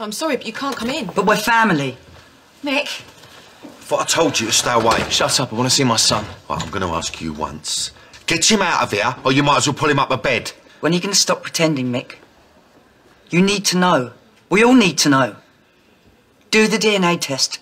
I'm sorry, but you can't come in. But we're family. Mick. Thought I told you to stay away. Shut up, I want to see my son. Well, I'm going to ask you once. Get him out of here, or you might as well pull him up a bed. When are you going to stop pretending, Mick? You need to know. We all need to know. Do the DNA test.